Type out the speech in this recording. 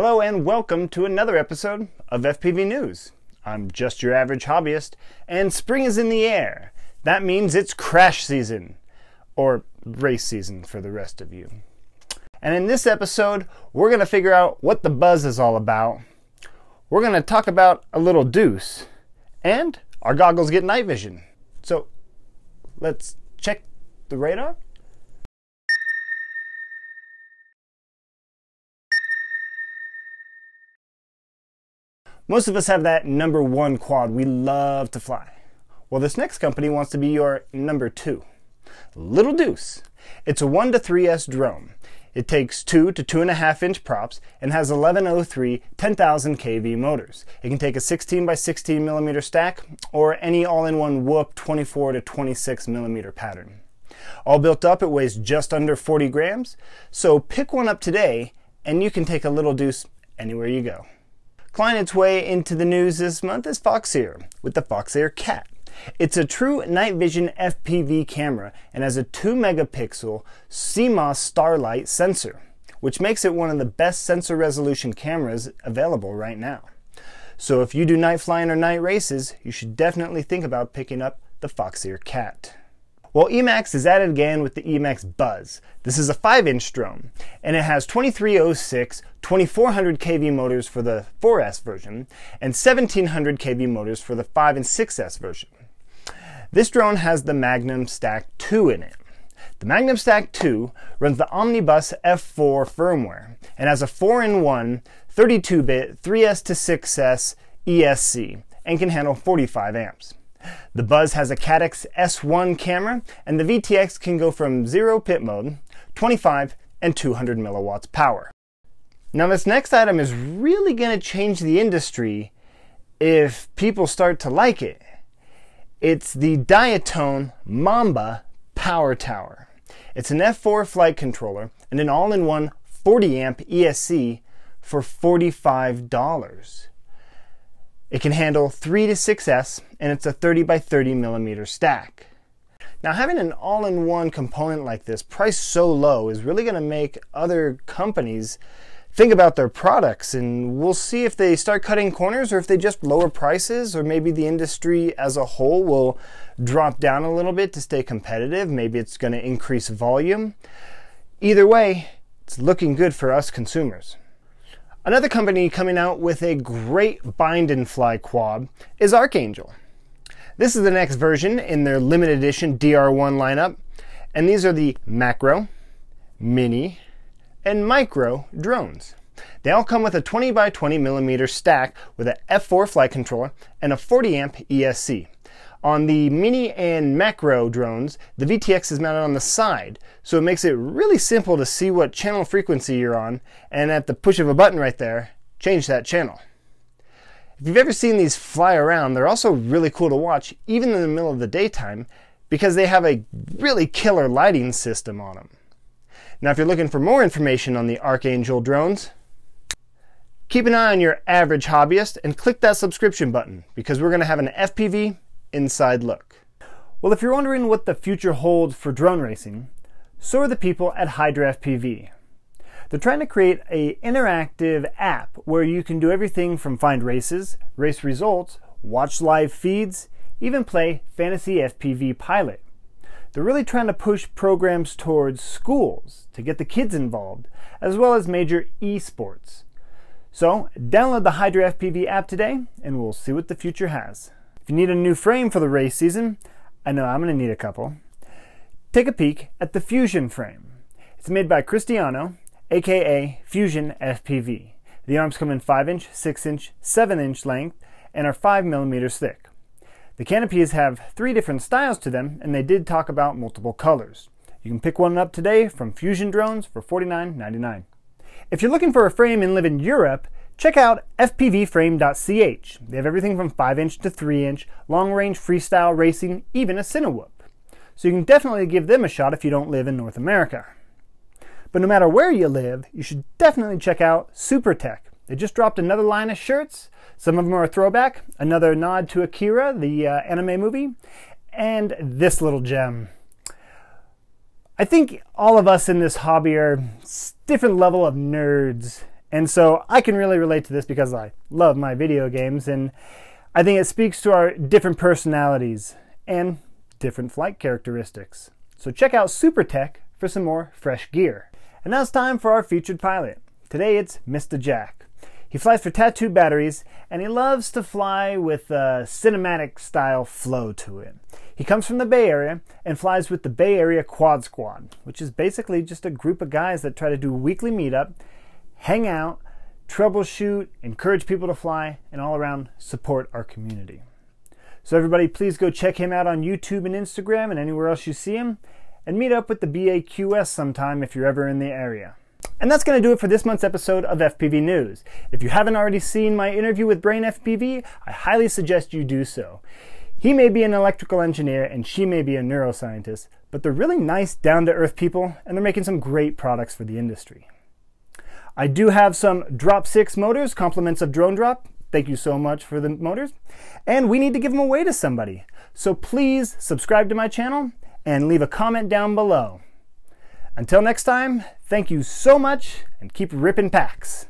Hello and welcome to another episode of FPV News. I'm just your average hobbyist, and spring is in the air. That means it's crash season, or race season for the rest of you. And in this episode, we're going to figure out what the buzz is all about. We're going to talk about a little deuce, and our goggles get night vision. So let's check the radar. Most of us have that number one quad we love to fly. Well, this next company wants to be your number two. Little Deuce. It's a 1 to 3S drone. It takes 2 to 2.5 inch props and has 1103 10,000 kV motors. It can take a 16 by 16 millimeter stack or any all-in-one Whoop 24 to 26 millimeter pattern. All built up, it weighs just under 40 grams, so pick one up today and you can take a Little Deuce anywhere you go. Climbing its way into the news this month is Foxeer with the Foxeer Cat. It's a true night vision FPV camera and has a 2 megapixel CMOS Starlight sensor, which makes it one of the best sensor resolution cameras available right now. So if you do night flying or night races, you should definitely think about picking up the Foxeer Cat. Well, Emax is at it again with the Emax Buzz. This is a 5-inch drone, and it has 2306 2400 kV motors for the 4S version, and 1700 kV motors for the 5 and 6S version. This drone has the Magnum Stack 2 in it. The Magnum Stack 2 runs the Omnibus F4 firmware and has a 4-in-1 32-bit 3S to 6S ESC and can handle 45 amps. The Buzz has a Caddx S1 camera, and the VTX can go from 0 pit mode, 25, and 200 milliwatts power. Now this next item is really going to change the industry if people start to like it. It's the Diatone Mamba Power Tower. It's an F4 flight controller and an all-in-one 40 amp ESC for $45. It can handle 3 to 6S and it's a 30 by 30 millimeter stack. Now having an all-in-one component like this priced so low is really going to make other companies think about their products and we'll see if they start cutting corners or if they just lower prices or maybe the industry as a whole will drop down a little bit to stay competitive. Maybe it's going to increase volume. Either way, it's looking good for us consumers. Another company coming out with a great bind and fly quad is Archangel. This is the next version in their limited edition DR1 lineup, and these are the macro, mini, and micro drones. They all come with a 20 by 20 millimeter stack with an F4 flight controller and a 40 amp ESC. On the mini and macro drones, the VTX is mounted on the side, so it makes it really simple to see what channel frequency you're on, and at the push of a button right there, change that channel. If you've ever seen these fly around, they're also really cool to watch, even in the middle of the daytime, because they have a really killer lighting system on them. Now, if you're looking for more information on the Archangel drones, keep an eye on your average hobbyist and click that subscription button because we're going to have an FPV inside look. Well, if you're wondering what the future holds for drone racing, so are the people at Hydra FPV. They're trying to create an interactive app where you can do everything from find races, race results, watch live feeds, even play fantasy FPV pilot. They're really trying to push programs towards schools to get the kids involved, as well as major esports. So, download the Hydra FPV app today, and we'll see what the future has. If you need a new frame for the race season, I know I'm going to need a couple. Take a peek at the Fuzion frame. It's made by Cristiano, aka Fuzion FPV. The arms come in 5 inch, 6 inch, 7 inch length and are 5 millimeters thick. The canopies have three different styles to them, and they did talk about multiple colors. You can pick one up today from Fuzion Drones for $49.99. If you're looking for a frame and live in Europe, Check out fpvframe.ch. They have everything from 5 inch to 3 inch, long range freestyle racing, even a Cinewhoop. So you can definitely give them a shot if you don't live in North America. But no matter where you live, you should definitely check out Supr Tech. They just dropped another line of shirts. Some of them are a throwback, another nod to Akira, the uh, anime movie, and this little gem. I think all of us in this hobby are different level of nerds And so I can really relate to this because I love my video games and I think it speaks to our different personalities and different flight characteristics. So check out Supr Tech for some more fresh gear. And now it's time for our featured pilot. Today it's MistaJack. He flies for Tattu Batteries and he loves to fly with a cinematic style flow to it. He comes from the Bay Area and flies with the Bay Area Quad Squad, which is basically just a group of guys that try to do weekly meetup, hang out, troubleshoot, encourage people to fly, and all around support our community. So, everybody, please go check him out on YouTube and Instagram and anywhere else you see him, and meet up with the BAQS sometime if you're ever in the area. And that's going to do it for this month's episode of FPV News. If you haven't already seen my interview with Brain FPV, I highly suggest you do so. He may be an electrical engineer and she may be a neuroscientist, but they're really nice, down to earth people, and they're making some great products for the industry. I do have some Drop 6 motors, compliments of Drone Drop. Thank you so much for the motors. And we need to give them away to somebody. So please subscribe to my channel and leave a comment down below. Until next time, thank you so much and keep ripping packs.